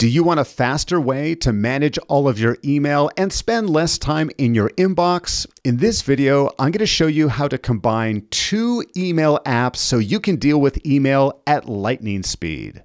Do you want a faster way to manage all of your email and spend less time in your inbox? In this video, I'm going to show you how to combine two email apps so you can deal with email at lightning speed.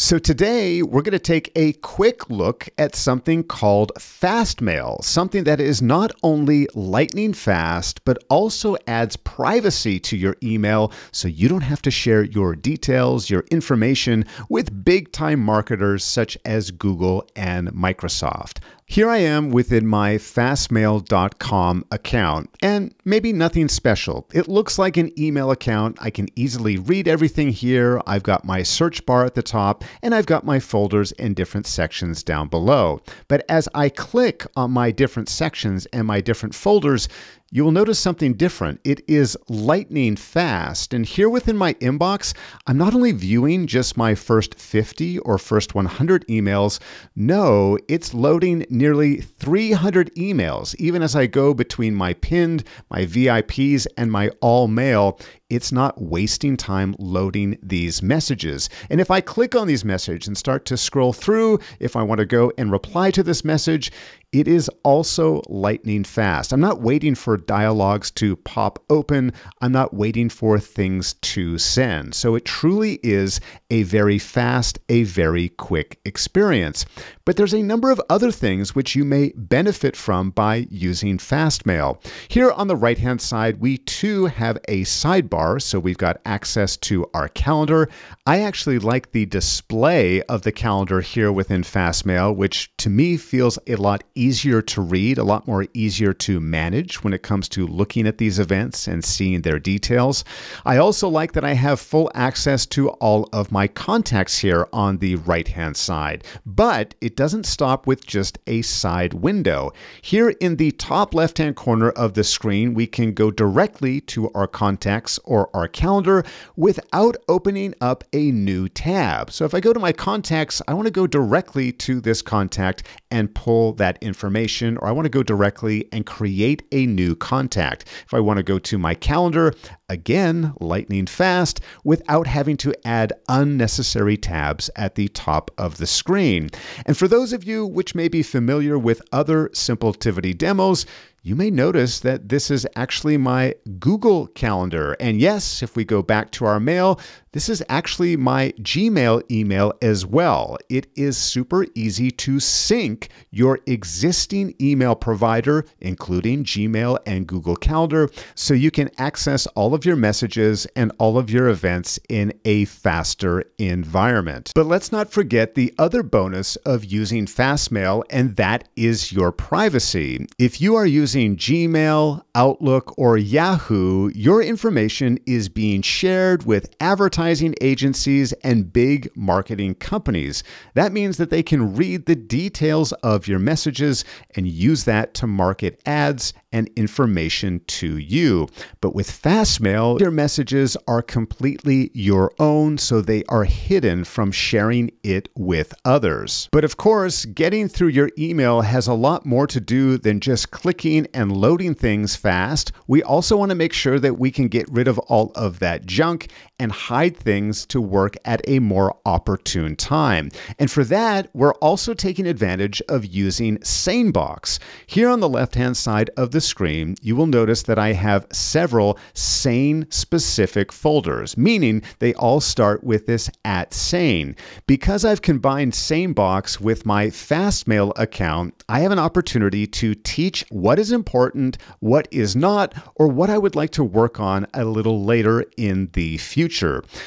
So today we're going to take a quick look at something called Fastmail, something that is not only lightning fast, but also adds privacy to your email so you don't have to share your details, your information with big time marketers such as Google and Microsoft. Here I am within my fastmail.com account, and maybe nothing special. It looks like an email account. I can easily read everything here. I've got my search bar at the top, and I've got my folders in different sections down below. But as I click on my different sections and my different folders, you will notice something different. It is lightning fast. And here within my inbox, I'm not only viewing just my first 50 or first 100 emails, no, it's loading nearly 300 emails. Even as I go between my pinned, my VIPs, and my all mail, it's not wasting time loading these messages. And if I click on these messages and start to scroll through, if I want to go and reply to this message, it is also lightning fast. I'm not waiting for dialogues to pop open. I'm not waiting for things to send. So it truly is a very fast, a very quick experience. But there's a number of other things which you may benefit from by using Fastmail. Here on the right hand side, we too have a sidebar. So we've got access to our calendar. I actually like the display of the calendar here within Fastmail, which to me feels a lot easier to read, a lot more easier to manage when it comes to looking at these events and seeing their details. I also like that I have full access to all of my contacts here on the right hand side, but it doesn't stop with just a side window. Here in the top left hand corner of the screen, we can go directly to our contacts or our calendar without opening up a new tab. So if I go to my contacts, I want to go directly to this contact and pull that information, or I want to go directly and create a new contact. If I want to go to my calendar, again, lightning fast, without having to add unnecessary tabs at the top of the screen. And for those of you which may be familiar with other Simpletivity demos, you may notice that this is actually my Google Calendar. And yes, if we go back to our mail, this is actually my Gmail email as well. It is super easy to sync your existing email provider, including Gmail and Google Calendar, so you can access all of your messages and all of your events in a faster environment. But let's not forget the other bonus of using Fastmail, and that is your privacy. If you are using Gmail, Outlook, or Yahoo, your information is being shared with advertising agencies and big marketing companies. That means that they can read the details of your messages and use that to market ads and information to you. But with Fastmail, your messages are completely your own, so they are hidden from sharing it with others. But of course, getting through your email has a lot more to do than just clicking and loading things fast. We also want to make sure that we can get rid of all of that junk and hide things to work at a more opportune time. And for that, we're also taking advantage of using SaneBox. Here on the left hand side of the screen, you will notice that I have several Sane specific folders, meaning they all start with this at Sane. Because I've combined SaneBox with my Fastmail account, I have an opportunity to teach what is important, what is not, or what I would like to work on a little later in the future.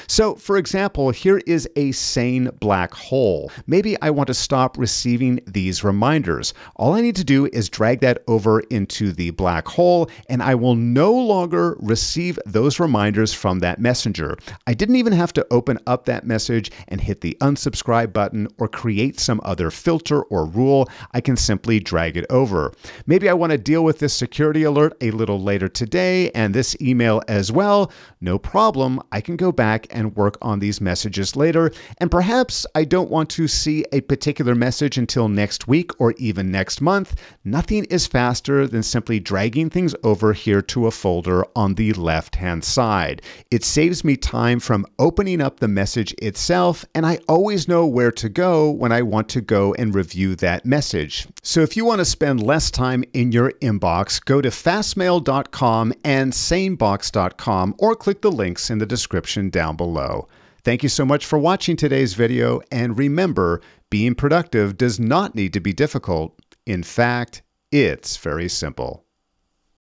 So, for example, here is a Sane black hole. Maybe I want to stop receiving these reminders. All I need to do is drag that over into the the black hole, and I will no longer receive those reminders from that messenger. I didn't even have to open up that message and hit the unsubscribe button or create some other filter or rule. I can simply drag it over. Maybe I want to deal with this security alert a little later today and this email as well. No problem. I can go back and work on these messages later. And perhaps I don't want to see a particular message until next week or even next month. Nothing is faster than simply dragging things over here to a folder on the left hand side. It saves me time from opening up the message itself, and I always know where to go when I want to go and review that message. So if you want to spend less time in your inbox, go to fastmail.com and sanebox.com or click the links in the description down below. Thank you so much for watching today's video, and remember, being productive does not need to be difficult. In fact, it's very simple.